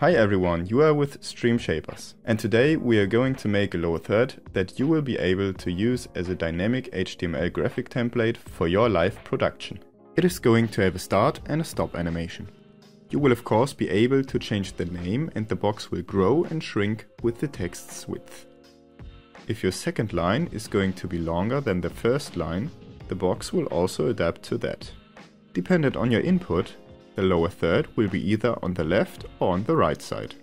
Hi everyone, you are with StreamShapers, and today we are going to make a lower third that you will be able to use as a dynamic HTML graphic template for your live production. It is going to have a start and a stop animation. You will of course be able to change the name and the box will grow and shrink with the text's width. If your second line is going to be longer than the first line, the box will also adapt to that. Dependent on your input, the lower third will be either on the left or on the right side.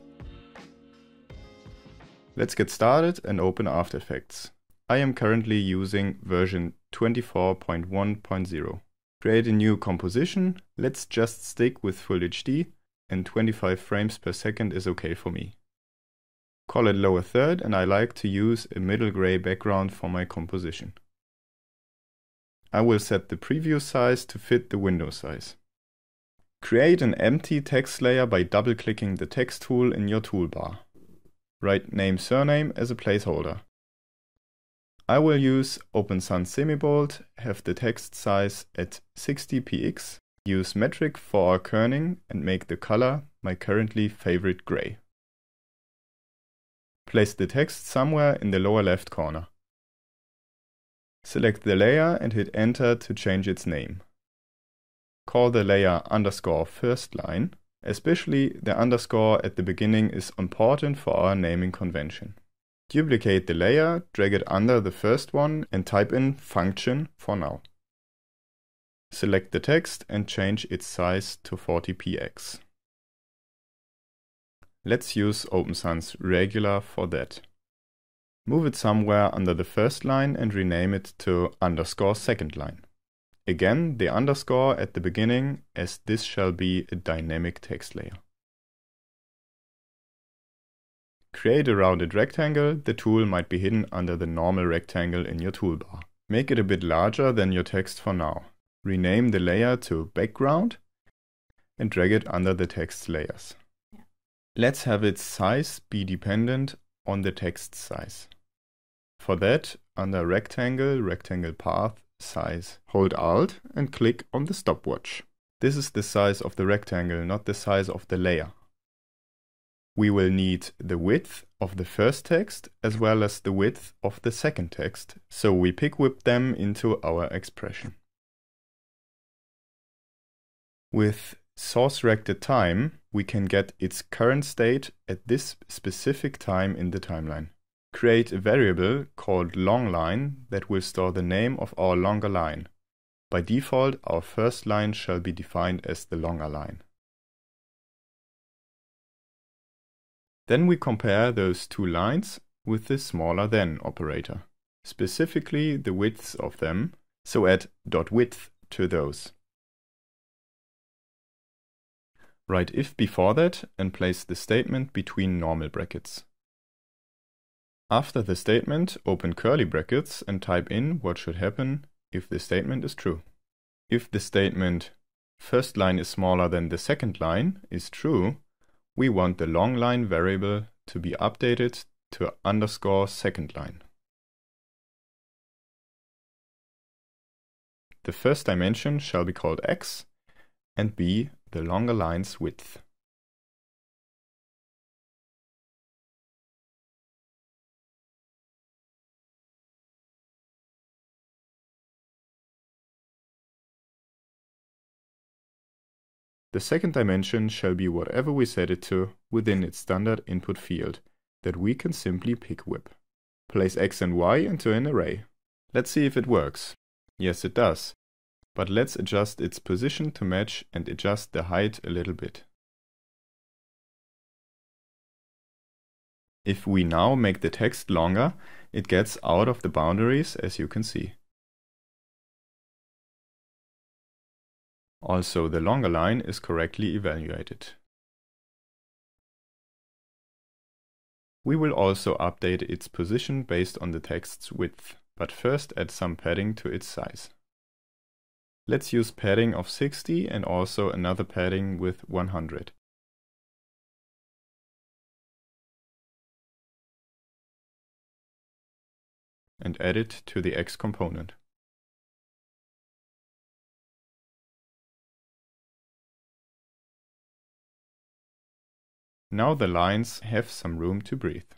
Let's get started and open After Effects. I am currently using version 24.1.0. Create a new composition, let's just stick with Full HD and 25 frames per second is okay for me. Call it lower third and I like to use a middle gray background for my composition. I will set the preview size to fit the window size. Create an empty text layer by double-clicking the text tool in your toolbar. Write name surname as a placeholder. I will use Open Sans Semibold, have the text size at 60 px, use metric for our kerning and make the color my currently favorite gray. Place the text somewhere in the lower left corner. Select the layer and hit enter to change its name call the layer underscore first line. Especially the underscore at the beginning is important for our naming convention. Duplicate the layer, drag it under the first one and type in function for now. Select the text and change its size to 40px. Let's use Open Sans regular for that. Move it somewhere under the first line and rename it to underscore second line. Again, the underscore at the beginning as this shall be a dynamic text layer. Create a rounded rectangle. The tool might be hidden under the normal rectangle in your toolbar. Make it a bit larger than your text for now. Rename the layer to background and drag it under the text layers. Yeah. Let's have its size be dependent on the text size. For that, under rectangle, rectangle path, size. Hold Alt and click on the stopwatch. This is the size of the rectangle, not the size of the layer. We will need the width of the first text as well as the width of the second text, so we pick whip them into our expression. With sourceRectAtTime, we can get its current state at this specific time in the timeline create a variable called longline that will store the name of our longer line. By default, our first line shall be defined as the longer line. Then we compare those two lines with the smaller than operator, specifically the widths of them, so add .width to those. Write if before that and place the statement between normal brackets. After the statement, open curly brackets and type in what should happen if the statement is true. If the statement first line is smaller than the second line is true, we want the long line variable to be updated to underscore second line. The first dimension shall be called x and be the longer line's width. The second dimension shall be whatever we set it to within its standard input field that we can simply pick whip. Place x and y into an array. Let's see if it works. Yes, it does. But let's adjust its position to match and adjust the height a little bit. If we now make the text longer, it gets out of the boundaries as you can see. Also, the longer line is correctly evaluated. We will also update its position based on the text's width, but first add some padding to its size. Let's use padding of 60 and also another padding with 100. And add it to the X component. Now the lines have some room to breathe.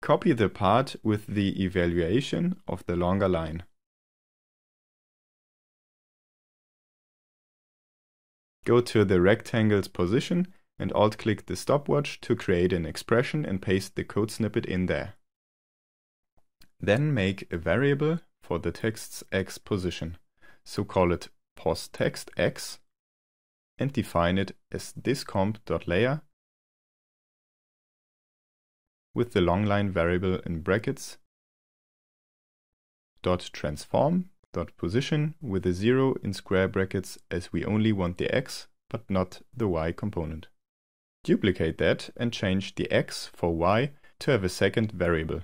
Copy the part with the evaluation of the longer line. Go to the rectangle's position and alt-click the stopwatch to create an expression and paste the code snippet in there. Then make a variable for the text's x position, so call it posTextX and define it as thisComp.layer with the longline variable in brackets dot transform dot position with a zero in square brackets as we only want the x but not the y component. Duplicate that and change the x for y to have a second variable.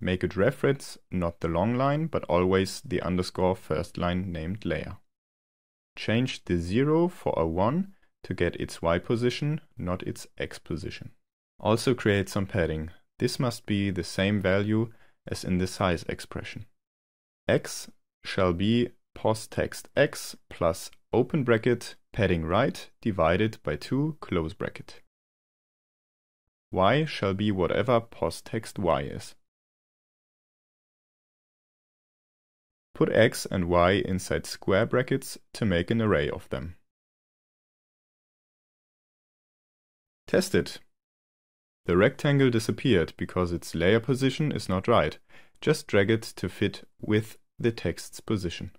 Make it reference not the long line but always the underscore first line named layer. Change the 0 for a 1 to get its y position, not its x position. Also create some padding. This must be the same value as in the size expression. x shall be posTextX plus open bracket padding right divided by 2 close bracket. y shall be whatever posTextY is. Put x and y inside square brackets to make an array of them. Test it. The rectangle disappeared because its layer position is not right. Just drag it to fit with the text's position.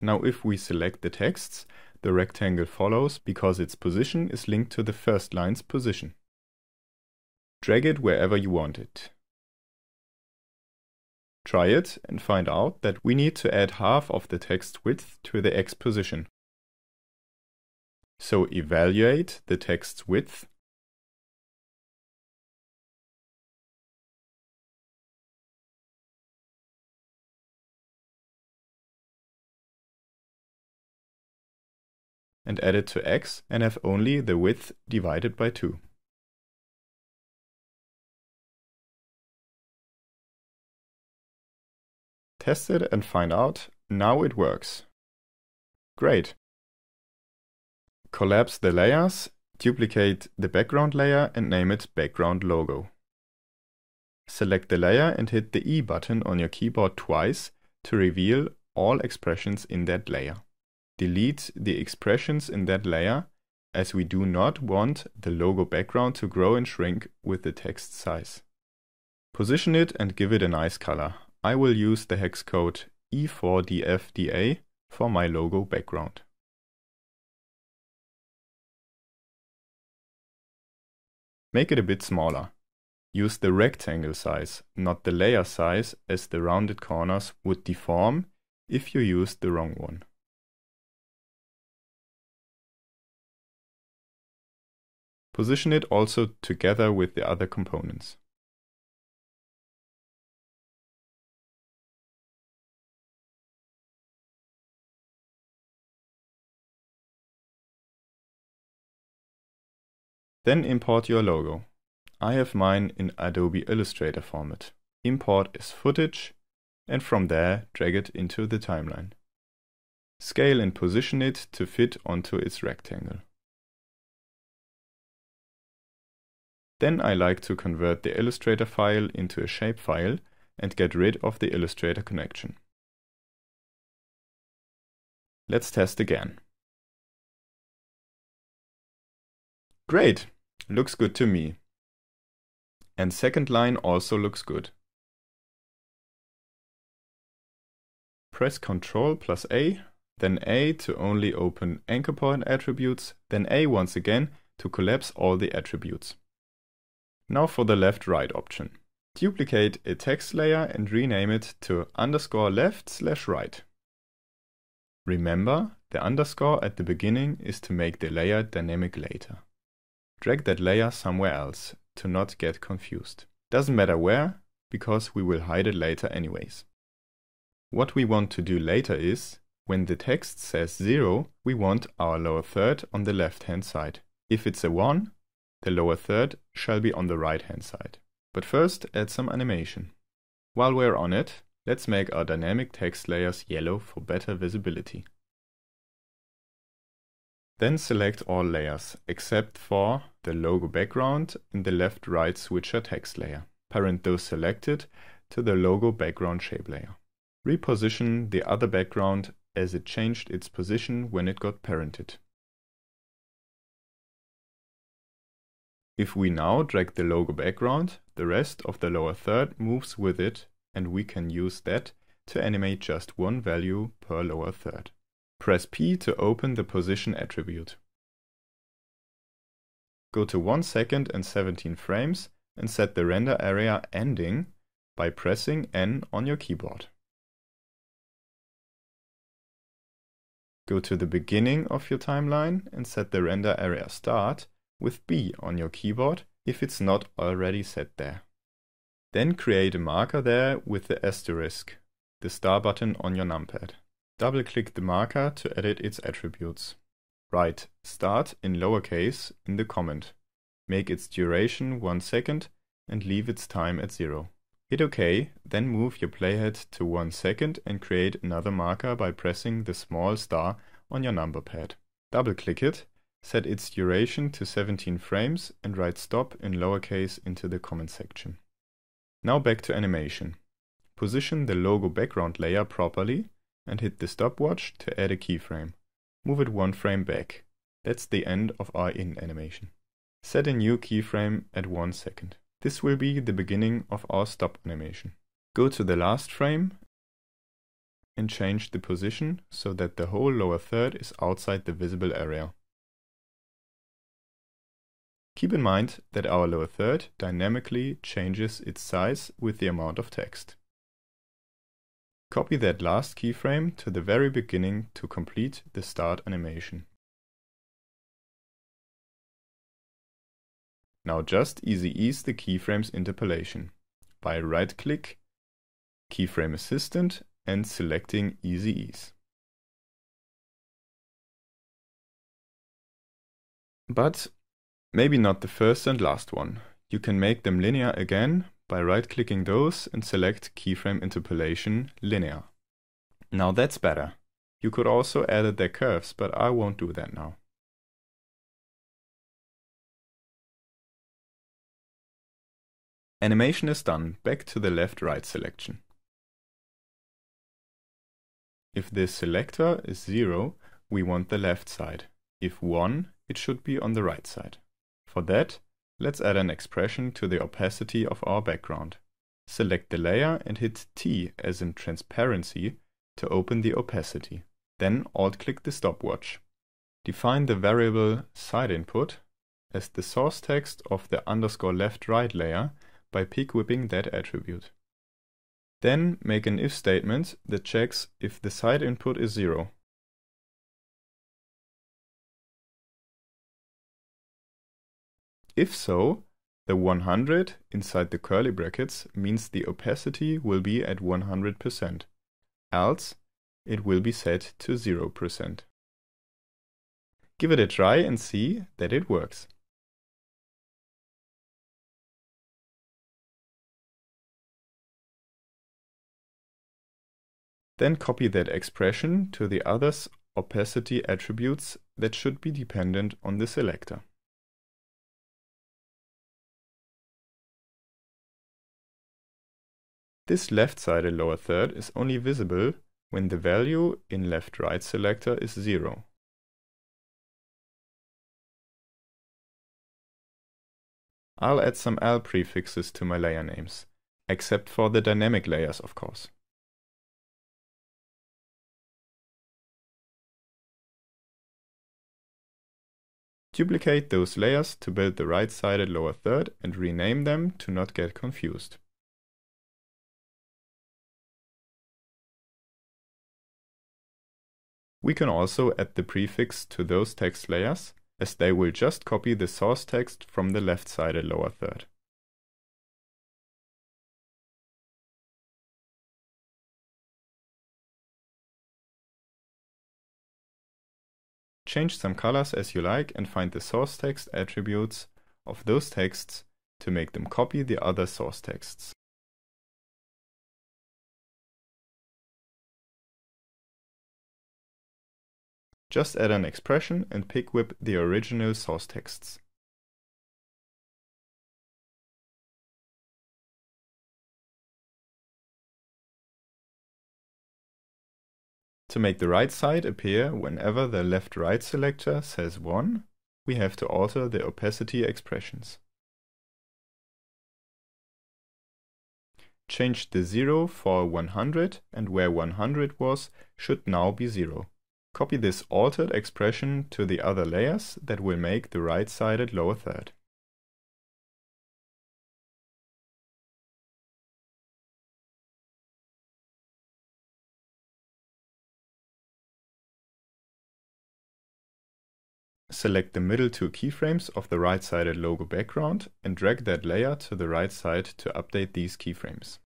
Now if we select the texts, the rectangle follows because its position is linked to the first line's position. Drag it wherever you want it. Try it and find out that we need to add half of the text width to the x position. So evaluate the text's width and add it to x and have only the width divided by 2. Test it and find out, now it works. Great. Collapse the layers, duplicate the background layer and name it background logo. Select the layer and hit the E button on your keyboard twice to reveal all expressions in that layer delete the expressions in that layer as we do not want the logo background to grow and shrink with the text size. Position it and give it a nice color. I will use the hex code E4DFDA for my logo background. Make it a bit smaller. Use the rectangle size, not the layer size, as the rounded corners would deform if you used the wrong one. Position it also together with the other components. Then import your logo. I have mine in Adobe Illustrator format. Import as footage and from there drag it into the timeline. Scale and position it to fit onto its rectangle. Then I like to convert the Illustrator file into a shapefile and get rid of the Illustrator connection. Let's test again. Great, looks good to me. And second line also looks good. Press Ctrl plus A, then A to only open anchor point attributes, then A once again to collapse all the attributes. Now for the left-right option. Duplicate a text layer and rename it to underscore left slash right. Remember, the underscore at the beginning is to make the layer dynamic later. Drag that layer somewhere else to not get confused. Doesn't matter where, because we will hide it later anyways. What we want to do later is, when the text says 0, we want our lower third on the left hand side. If it's a 1, the lower third shall be on the right hand side. But first add some animation. While we're on it, Let's make our dynamic text layers yellow for better visibility. Then select all layers, except for the logo background in the left-right switcher text layer. Parent those selected to the logo background shape layer. Reposition the other background as it changed its position when it got parented. If we now drag the logo background, the rest of the lower third moves with it and we can use that to animate just one value per lower third. Press P to open the position attribute. Go to 1 second and 17 frames and set the render area ending by pressing N on your keyboard. Go to the beginning of your timeline and set the render area start with B on your keyboard if it's not already set there. Then create a marker there with the asterisk, the star button on your numpad. Double-click the marker to edit its attributes. Write start in lowercase in the comment. Make its duration 1 second and leave its time at 0. Hit OK, then move your playhead to 1 second and create another marker by pressing the small star on your number pad. Double-click it Set its duration to 17 frames and write stop in lowercase into the comment section. Now back to animation. Position the logo background layer properly and hit the stopwatch to add a keyframe. Move it one frame back. That's the end of our in animation. Set a new keyframe at 1 second. This will be the beginning of our stop animation. Go to the last frame and change the position so that the whole lower third is outside the visible area. Keep in mind that our lower third dynamically changes its size with the amount of text. Copy that last keyframe to the very beginning to complete the start animation. Now just easy ease the keyframe's interpolation by right-click, Keyframe Assistant and selecting Easy Ease. But Maybe not the first and last one. You can make them linear again by right-clicking those and select Keyframe Interpolation Linear. Now that's better. You could also edit their curves, but I won't do that now. Animation is done, back to the left-right selection. If the selector is 0, we want the left side. If 1, it should be on the right side. For that, let's add an expression to the opacity of our background. Select the layer and hit T as in transparency to open the opacity. Then alt-click the stopwatch. Define the variable side input as the source text of the underscore left right layer by pick whipping that attribute. Then make an if statement that checks if the side input is 0. If so, the 100 inside the curly brackets means the opacity will be at 100%, else it will be set to 0%. Give it a try and see that it works. Then copy that expression to the others opacity attributes that should be dependent on the selector. This left-sided lower third is only visible when the value in left-right selector is 0. I'll add some L prefixes to my layer names, except for the dynamic layers of course. Duplicate those layers to build the right-sided lower third and rename them to not get confused. We can also add the prefix to those text layers, as they will just copy the source text from the left-sided lower third. Change some colors as you like and find the source text attributes of those texts to make them copy the other source texts. Just add an expression and pick whip the original source texts. To make the right side appear whenever the left-right selector says 1, we have to alter the opacity expressions. Change the 0 for 100 and where 100 was should now be 0. Copy this altered expression to the other layers that will make the right-sided lower third. Select the middle two keyframes of the right-sided logo background and drag that layer to the right side to update these keyframes.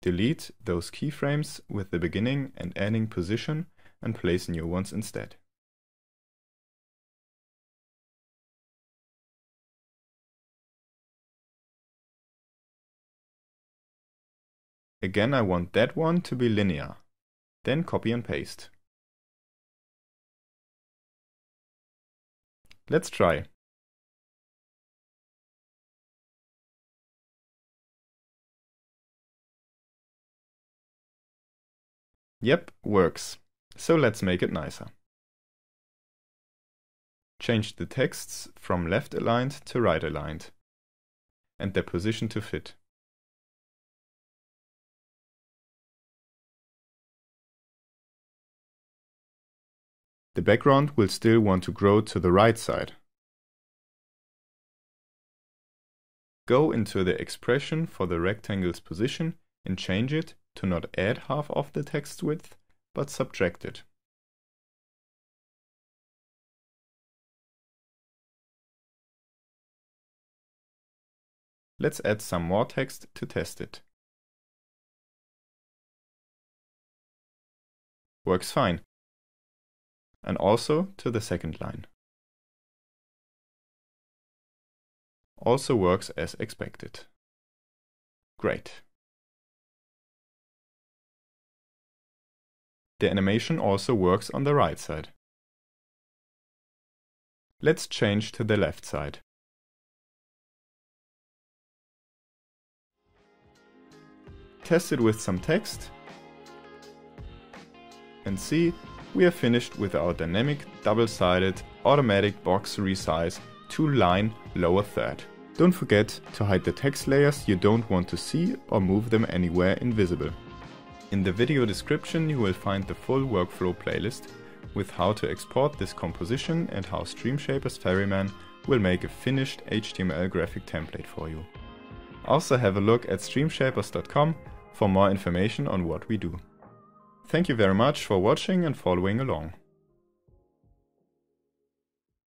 Delete those keyframes with the beginning and ending position and place new ones instead. Again I want that one to be linear. Then copy and paste. Let's try. Yep, works. So let's make it nicer. Change the texts from left aligned to right aligned and their position to fit. The background will still want to grow to the right side. Go into the expression for the rectangle's position and change it to not add half of the text width, but subtract it. Let's add some more text to test it. Works fine and also to the second line. Also works as expected. Great. The animation also works on the right side. Let's change to the left side. Test it with some text and see we are finished with our dynamic double-sided automatic box resize to line lower third. Don't forget to hide the text layers you don't want to see or move them anywhere invisible. In the video description you will find the full workflow playlist with how to export this composition and how Streamshaper's Ferryman will make a finished HTML graphic template for you. Also have a look at streamshapers.com for more information on what we do. Thank you very much for watching and following along.